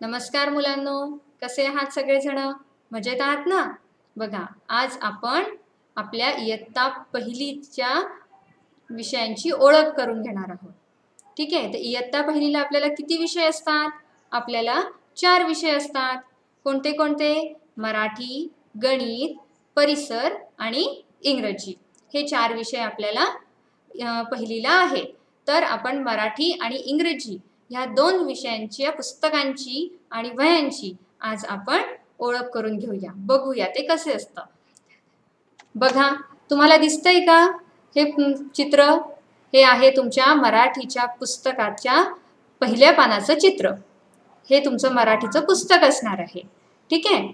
नमस्कार मुलांनो कसे आहात सगळेजण? मजेत आहात ना? बघा आज आपण आपल्या इयत्ता पहिलीच्या विषयांची ओळख करून घेणार आहोत. ठीक आहे? तर इयत्ता पहिलीला आपल्याला किती विषय असतात? आपल्याला चार विषय असतात. कोणते कोणते? मराठी गणित परिसर आणि इंग्रजी. हे चार विषय आपल्याला पहिलीला आहे तर आपण मराठी आणि इंग्रजी ह्या दोन विषयांच्या पुस्तकांची आणि वयांची आज आपण ओळख करून घेऊया. बघूया ते कसे असतं. बघा तुम्हाला दिसतंय का? हे चित्र हे आहे तुमच्या मराठीच्या पुस्तकाच्या पहिल्या पानाचं चित्र. हे तुमचं मराठीचं पुस्तक असणार आहे. ठीक आहे?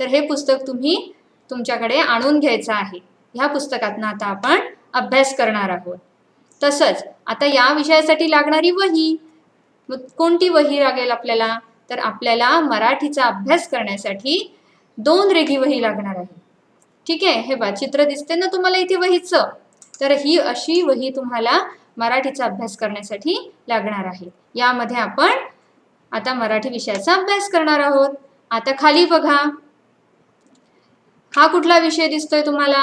तर हे पुस्तक तुम्ही तुमच्याकडे आणून घ्यायचं आहे. ह्या पुस्तकातनं आता आपण अभ्यास करणार आहोत. तसंच आता या विषयासाठी लागणारी वही मग कोणती वही लागेल आपल्याला? तर आपल्याला मराठीचा अभ्यास करण्यासाठी दोन रेघी वही लागणार आहे. ठीक आहे? हे बा चित्र दिसते ना तुम्हाला इथे वहीचं? तर ही अशी वही तुम्हाला मराठीचा अभ्यास करण्यासाठी लागणार आहे. यामध्ये आपण आता मराठी विषयाचा अभ्यास करणार आहोत. आता खाली बघा. हा कुठला विषय दिसतोय तुम्हाला?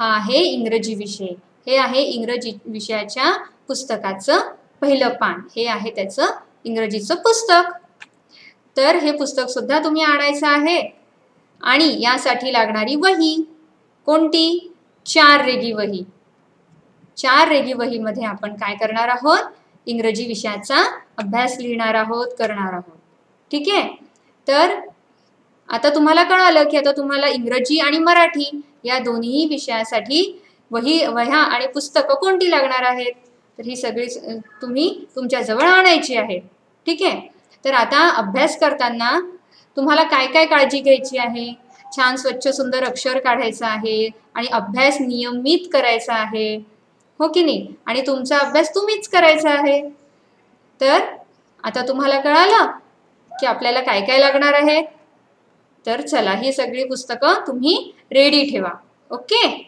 हा आहे इंग्रजी विषय. हे आहे इंग्रजी विषयाच्या पुस्तकाचं पहिलं पान. हे आहे त्याचं इंग्रजीचं पुस्तक. तर हे पुस्तक सुद्धा तुम्ही आणायचं आहे. आणि यासाठी लागणारी वही. कोणती? चार रेगी वही. चार रेगी वहीमध्ये आपण काय करणार आहोत? इंग्रजी विषयाचा अभ्यास लिहिणार आहोत करणार आहोत. ठीक आहे? तर आता तुम्हाला कळालं की आता तुम्हाला इंग्रजी आणि मराठी या दोन्ही विषयासाठी वही वह्या आणि पुस्तकं कोणती लागणार आहेत? तर ही सगळी तुम्ही तुम्ही तुमच्याजवळ आणायची आहे. ठीक आहे? तर आता अभ्यास करताना तुम्हाला काय काय काळजी घ्यायची आहे? छान स्वच्छ सुंदर अक्षर काढायचं आहे आणि अभ्यास नियमित करायचा आहे. हो की नाही? आणि तुमचा अभ्यास तुम्हीच करायचा आहे. तर आता तुम्हाला कळालं की आपल्याला काय काय लागणार आहे? तर चला ही सगळी पुस्तकं तुम्ही रेडी ठेवा. ओके?